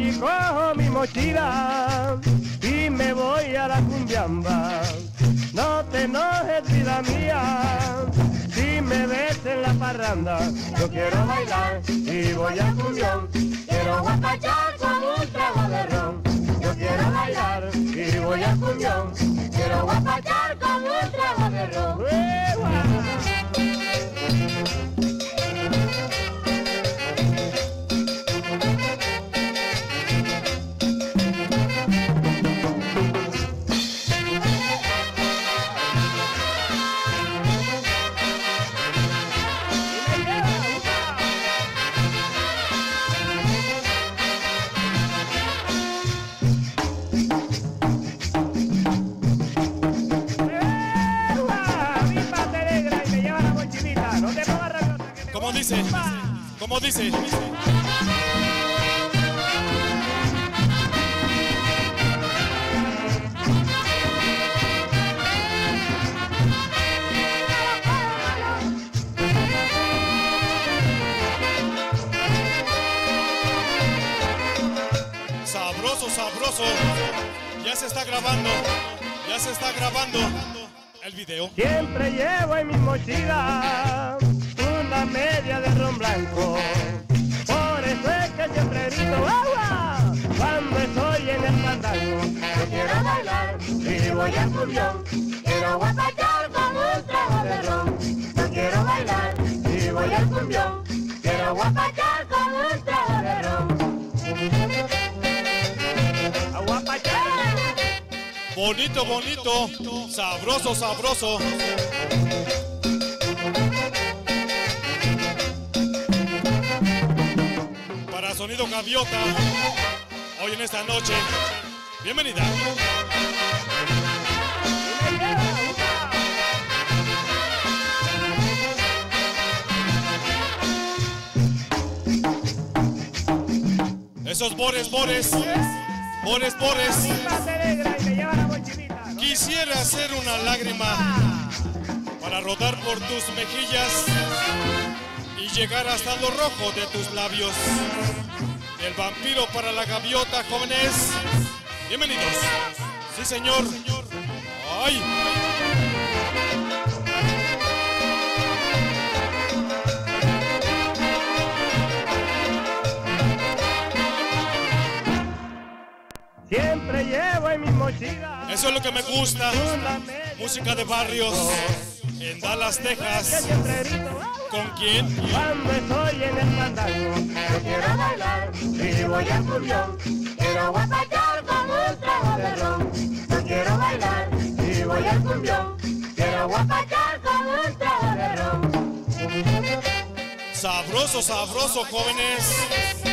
y cojo mi mochila y me voy a la cumbiamba. No te enojes, vida mía, si me ves en la parranda. Yo quiero bailar y voy al cumbión. Quiero guapachar con un trago de ron. Yo quiero bailar y voy al cumbión. Quiero guapachar ¿Cómo dice? ¿Cómo dice? Sabroso, sabroso. Ya se está grabando. Ya se está grabando el video. Siempre llevo en mi mochila agua cuando estoy en el fandango. Yo quiero bailar y voy al cumbión. Quiero guapachar con un trago de ron. Yo quiero bailar y voy al cumbión. Quiero guapachar con un trago de ron. Bonito, bonito. Sabroso, sabroso. Gaviota, hoy en esta noche, bienvenida. Esos bores, bores, bores, bores. Quisiera hacer una lágrima para rodar por tus mejillas y llegar hasta lo rojo de tus labios. El vampiro para la gaviota, jóvenes. Bienvenidos. Sí, señor. ¡Ay! Siempre llevo en mi mochila. Eso es lo que me gusta. Música de barrios en Dallas, Texas. ¿Con quién? Cuando estoy en el fandango, yo quiero bailar y voy al cumbión. Quiero guapachar con un trago de ron. Yo quiero bailar y voy al cumbión. Quiero guapachar con un trago de ron. Sabroso, sabroso, jóvenes.